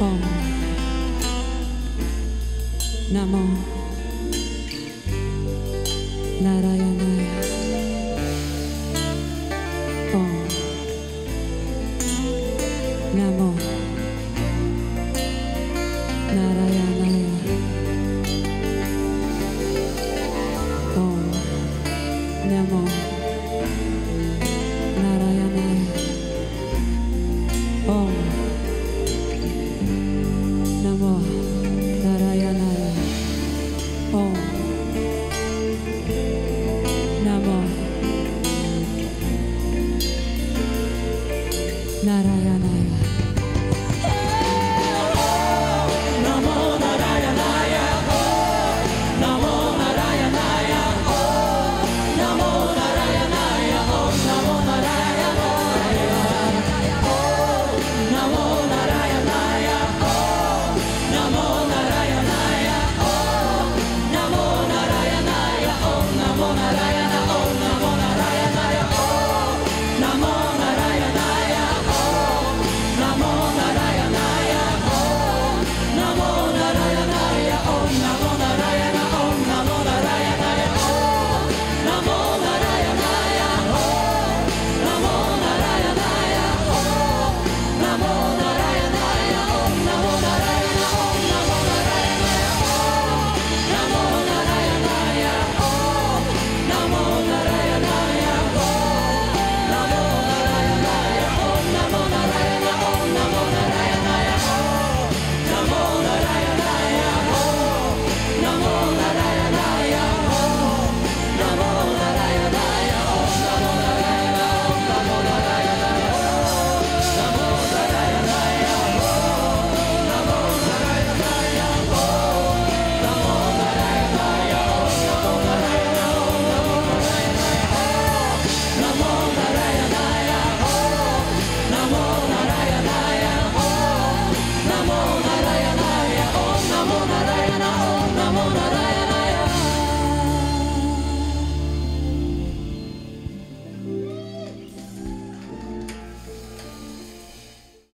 Om Namo. Narayanaya Om Namo. Narayanaya